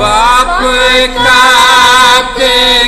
बाप का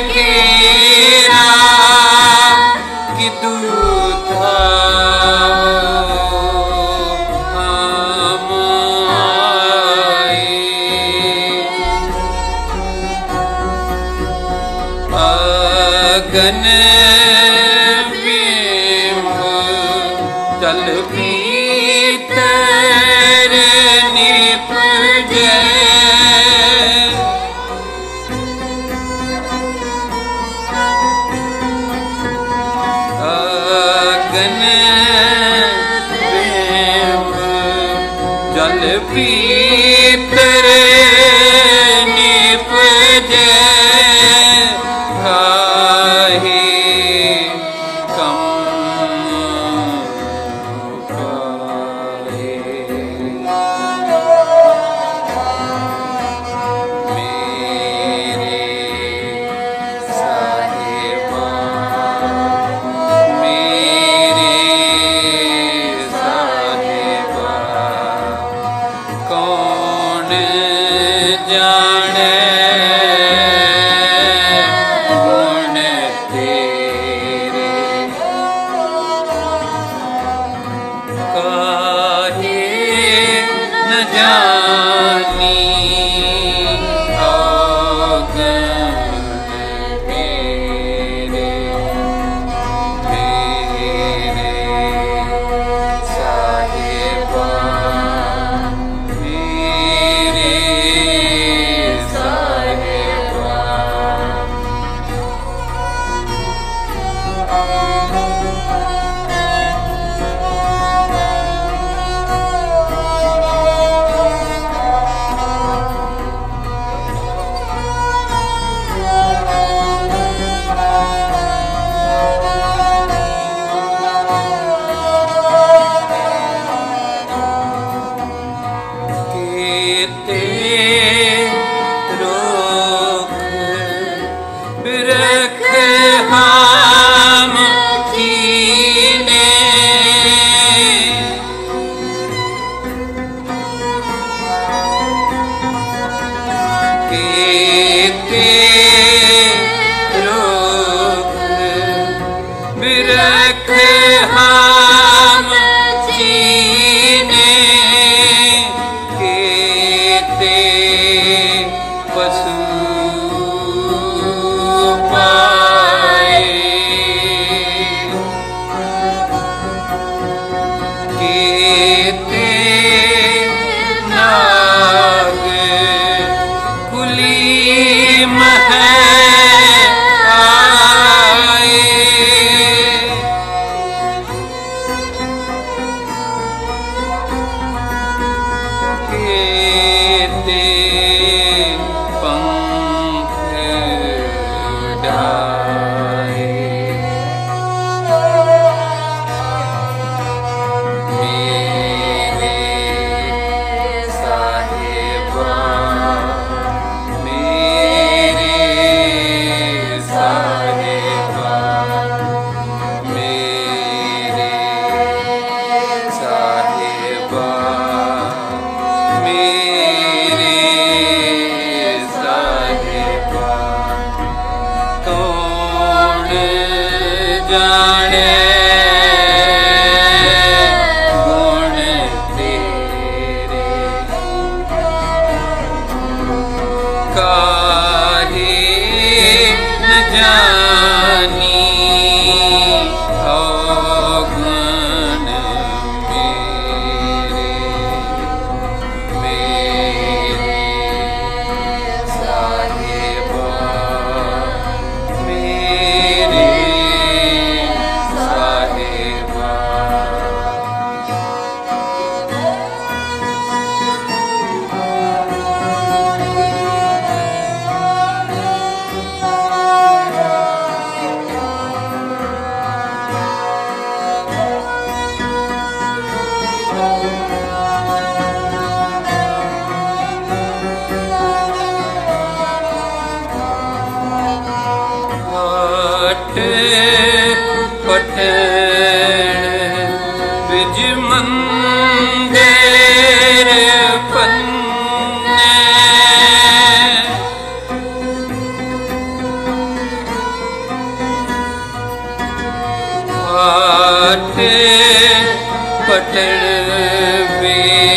சித்தே पटल में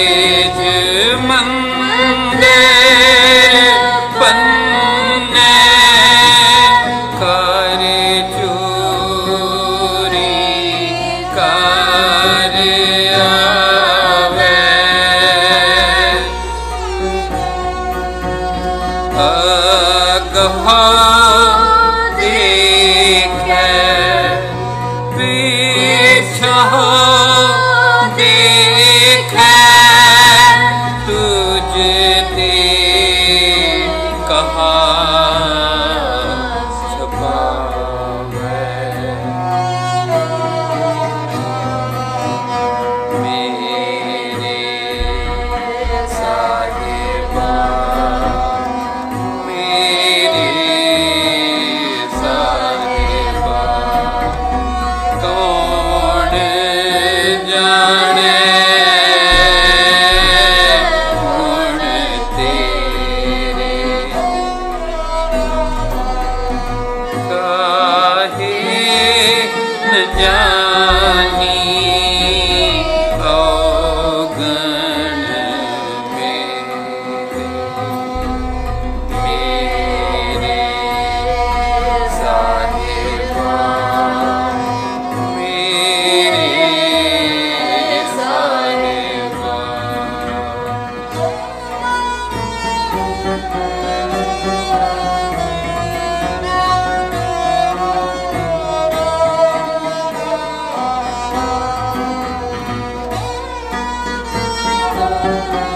Yeah. love.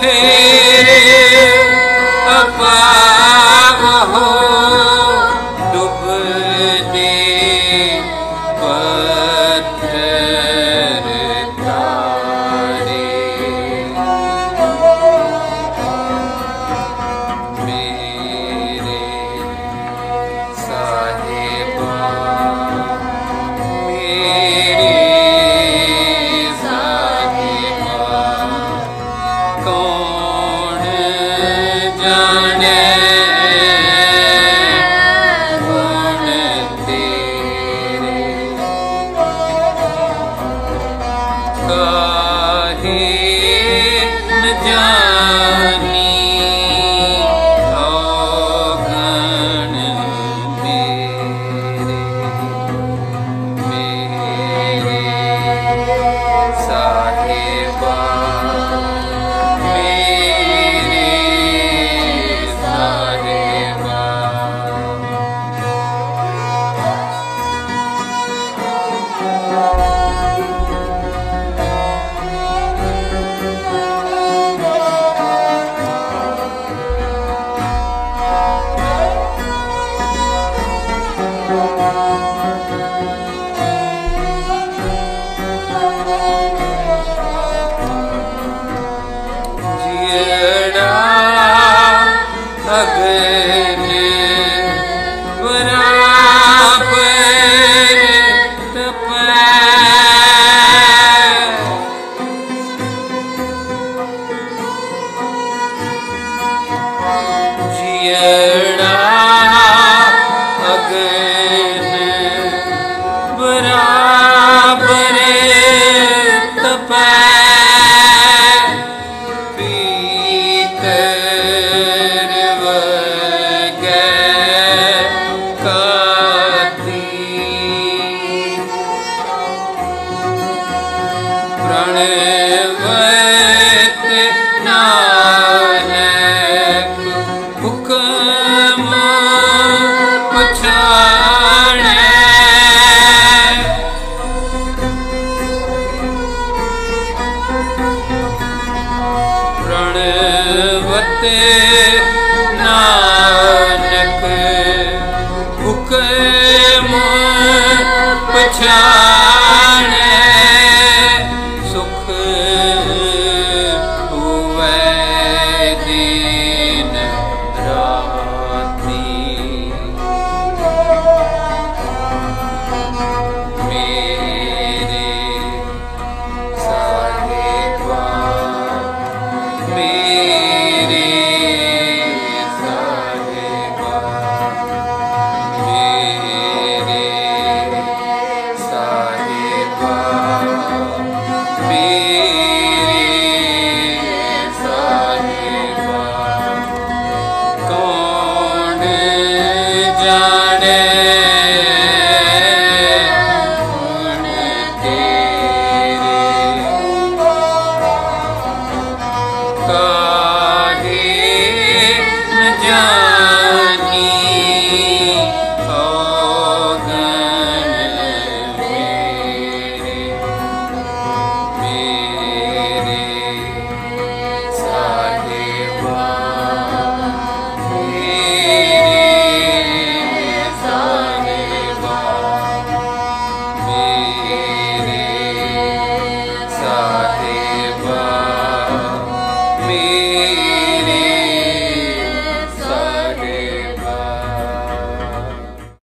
hey. Yeah.